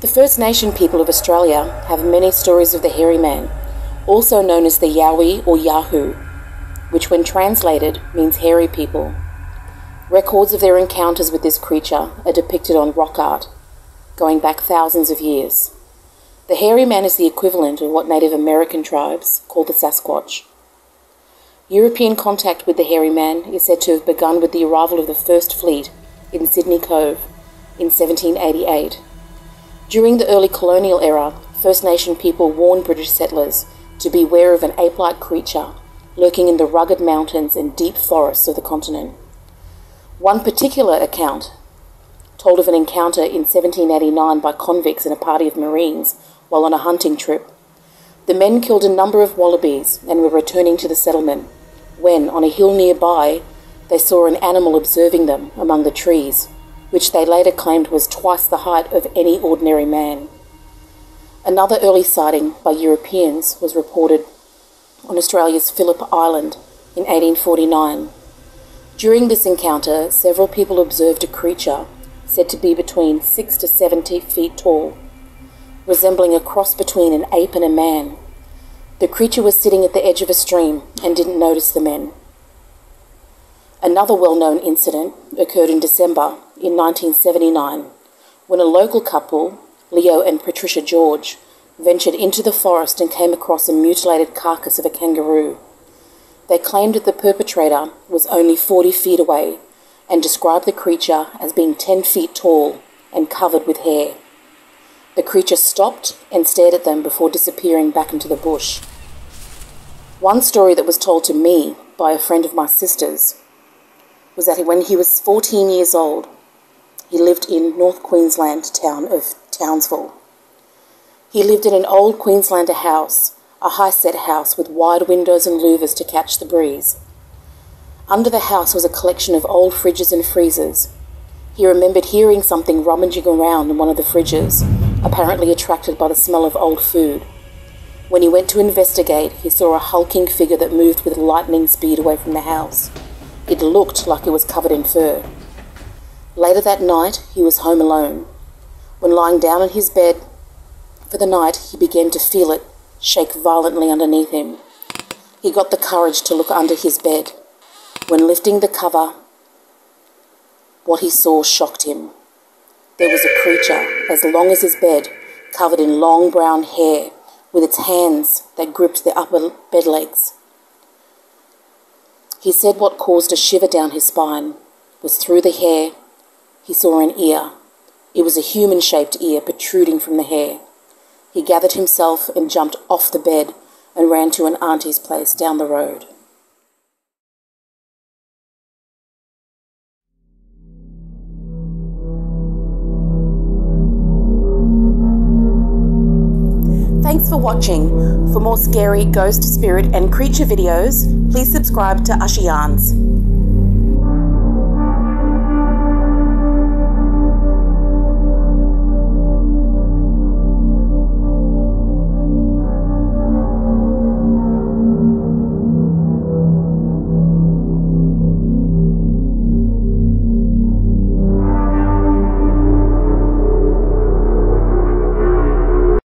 The First Nation people of Australia have many stories of the hairy man, also known as the Yowie or Yahoo, which, when translated, means hairy people. Records of their encounters with this creature are depicted on rock art, going back thousands of years. The hairy man is the equivalent of what Native American tribes call the Sasquatch. European contact with the hairy man is said to have begun with the arrival of the First Fleet in Sydney Cove in 1788. During the early colonial era, First Nation people warned British settlers to beware of an ape like creature lurking in the rugged mountains and deep forests of the continent. One particular account told of an encounter in 1789 by convicts and a party of Marines while on a hunting trip. The men killed a number of wallabies and were returning to the settlement when, on a hill nearby, they saw an animal observing them among the trees, which they later claimed was twice the height of any ordinary man. Another early sighting by Europeans was reported on Australia's Phillip Island in 1849. During this encounter, several people observed a creature said to be between 6 to 70 feet tall, resembling a cross between an ape and a man. The creature was sitting at the edge of a stream and didn't notice the men. Another well known incident occurred in December in 1979 when a local couple, Leo and Patricia George, ventured into the forest and came across a mutilated carcass of a kangaroo. They claimed that the perpetrator was only 40 feet away and described the creature as being 10 feet tall and covered with hair. The creature stopped and stared at them before disappearing back into the bush. One story that was told to me by a friend of my sister's was that when he was 14 years old, he lived in North Queensland town of Townsville. He lived in an old Queenslander house a high set house with wide windows and louvers to catch the breeze. Under the house was a collection of old fridges and freezers. He remembered hearing something rummaging around in one of the fridges, apparently attracted by the smell of old food. When he went to investigate, he saw a hulking figure that moved with lightning speed away from the house. It looked like it was covered in fur. Later that night, he was home alone. When lying down in his bed for the night, he began to feel it shake violently underneath him. He got the courage to look under his bed. When lifting the cover, what he saw shocked him. There was a creature as long as his bed, covered in long brown hair, with its hands that gripped the upper bed legs. He said what caused a shiver down his spine was through the hair, he saw an ear. It was a human shaped ear protruding from the hair. He gathered himself and jumped off the bed and ran to an auntie's place down the road. For watching. For more scary ghost, spirit, and creature videos, please subscribe to Ushi Yarns.